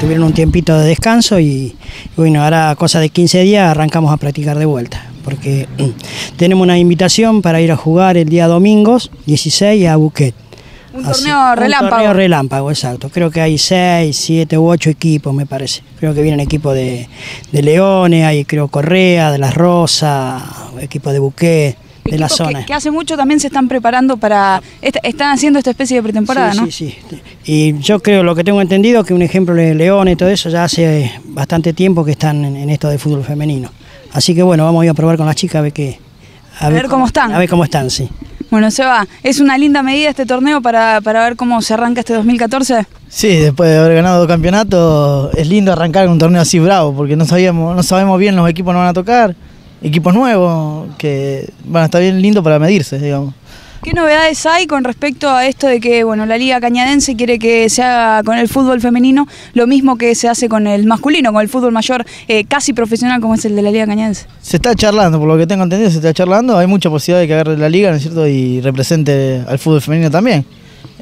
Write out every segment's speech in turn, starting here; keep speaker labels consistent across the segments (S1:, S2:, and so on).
S1: tuvieron un tiempito de descanso y, bueno, ahora cosa de 15 días arrancamos a practicar de vuelta, porque tenemos una invitación para ir a jugar el día domingos 16 a Buquet.
S2: Un torneo relámpago.
S1: Un torneo relámpago, exacto. Creo que hay 6, 7 u 8 equipos, me parece. Creo que vienen equipos de, de Leones, hay creo Correa, de Las Rosas, equipo de Buquet de la zona.
S2: Que, hace mucho también se están preparando para, están haciendo esta especie de pretemporada,
S1: sí,
S2: ¿no?
S1: Sí, sí. Y yo creo, lo que tengo entendido, que un ejemplo de León y todo eso, ya hace bastante tiempo que están en, esto de fútbol femenino. Así que bueno, vamos a ir a probar con las chicas a ver qué.
S2: A, ver, cómo están.
S1: A ver cómo están, sí.
S2: Bueno, Seba, ¿es una linda medida este torneo para, para ver cómo se arranca este 2014?
S3: Sí, después de haber ganado dos campeonatos, es lindo arrancar un torneo así bravo, porque no sabíamos, no sabemos bien los equipos no van a tocar equipos nuevos que van a estar bien lindo para medirse, digamos.
S2: ¿Qué novedades hay con respecto a esto de que bueno, la Liga Cañadense quiere que se haga con el fútbol femenino lo mismo que se hace con el masculino, con el fútbol mayor eh, casi profesional como es el de la Liga Cañadense?
S3: Se está charlando, por lo que tengo entendido, se está charlando. Hay mucha posibilidad de que agarre la Liga, ¿no es cierto? Y represente al fútbol femenino también.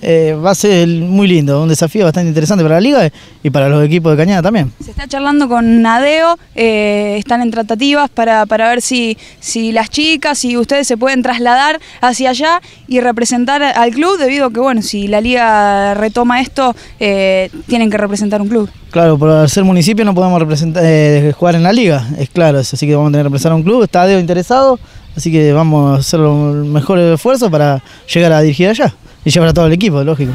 S3: Eh, va a ser muy lindo, un desafío bastante interesante para la liga y para los equipos de Cañada también.
S2: Se está charlando con Nadeo, eh, están en tratativas para, ver si, si las chicas y ustedes se pueden trasladar hacia allá y representar al club, debido a que, bueno, si la liga retoma esto, eh, tienen que representar un club.
S3: Claro, por ser municipio no podemos representar, jugar en la liga, es claro, así que vamos a tener que representar un club, está Nadeo interesado, así que vamos a hacer el mejor esfuerzo para llegar a dirigir allá y llevar a todo el equipo, lógico.